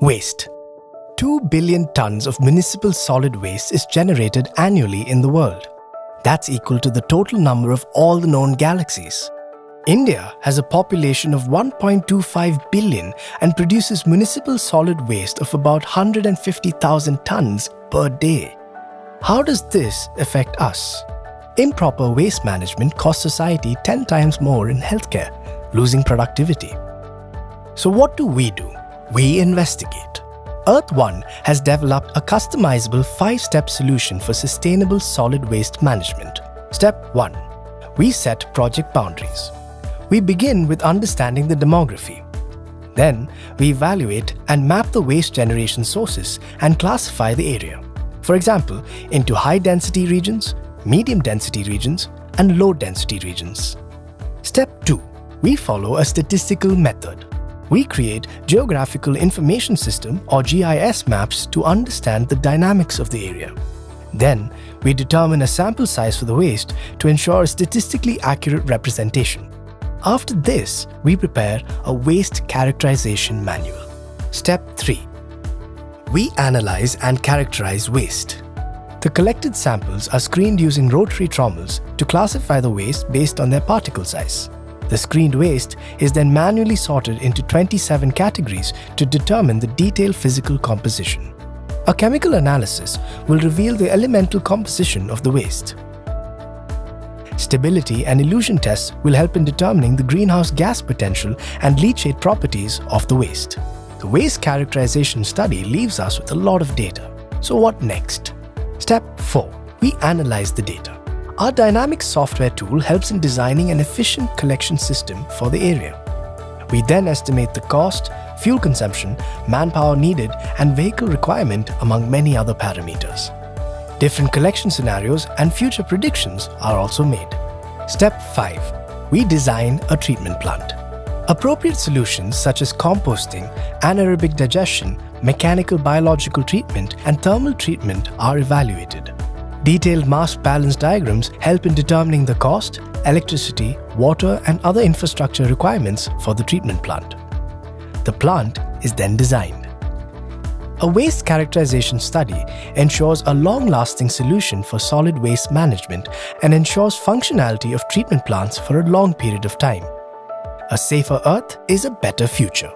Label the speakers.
Speaker 1: Waste. 2 billion tons of municipal solid waste is generated annually in the world. That's equal to the total number of all the known galaxies. India has a population of 1.25 billion and produces municipal solid waste of about 150,000 tons per day. How does this affect us? Improper waste management costs society 10 times more in healthcare, losing productivity. So, what do we do? We investigate. Earth One has developed a customizable five step solution for sustainable solid waste management. Step 1 We set project boundaries. We begin with understanding the demography. Then, we evaluate and map the waste generation sources and classify the area. For example, into high density regions, medium density regions, and low density regions. Step 2 We follow a statistical method. We create Geographical Information System or GIS maps to understand the dynamics of the area. Then, we determine a sample size for the waste to ensure a statistically accurate representation. After this, we prepare a waste characterization manual. Step 3. We analyze and characterize waste. The collected samples are screened using rotary trommels to classify the waste based on their particle size. The screened waste is then manually sorted into 27 categories to determine the detailed physical composition. A chemical analysis will reveal the elemental composition of the waste. Stability and elution tests will help in determining the greenhouse gas potential and leachate properties of the waste. The waste characterization study leaves us with a lot of data. So what next? Step 4. We analyze the data. Our dynamic software tool helps in designing an efficient collection system for the area. We then estimate the cost, fuel consumption, manpower needed, and vehicle requirement among many other parameters. Different collection scenarios and future predictions are also made. Step 5. We design a treatment plant. Appropriate solutions such as composting, anaerobic digestion, mechanical biological treatment, and thermal treatment are evaluated. Detailed mass balance diagrams help in determining the cost, electricity, water, and other infrastructure requirements for the treatment plant. The plant is then designed. A waste characterization study ensures a long-lasting solution for solid waste management and ensures functionality of treatment plants for a long period of time. A safer Earth is a better future.